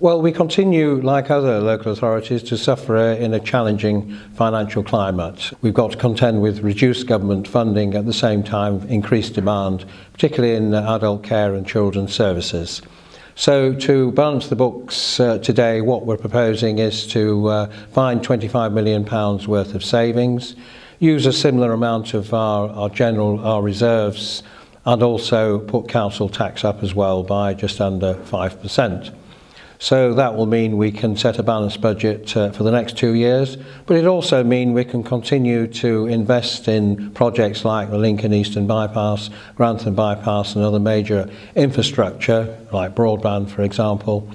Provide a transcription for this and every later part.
Well, we continue, like other local authorities, to suffer in a challenging financial climate. We've got to contend with reduced government funding at the same time, increased demand, particularly in adult care and children's services. So to balance the books uh, today, what we're proposing is to uh, find £25 million pounds worth of savings, use a similar amount of our, our general, our reserves, and also put council tax up as well by just under 5%. So that will mean we can set a balanced budget uh, for the next two years, but it also mean we can continue to invest in projects like the Lincoln Eastern Bypass, Grantham Bypass and other major infrastructure, like broadband for example,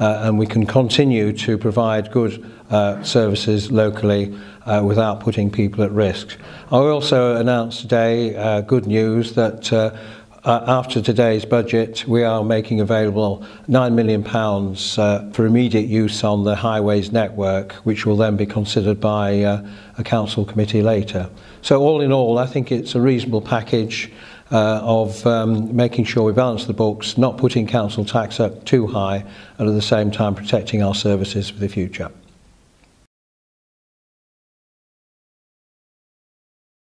uh, and we can continue to provide good uh, services locally uh, without putting people at risk. I also announced today uh, good news that uh, uh, after today's budget, we are making available 9 million uh, for immediate use on the highways network, which will then be considered by uh, a council committee later. So all in all, I think it's a reasonable package uh, of um, making sure we balance the books, not putting council tax up too high, and at the same time protecting our services for the future.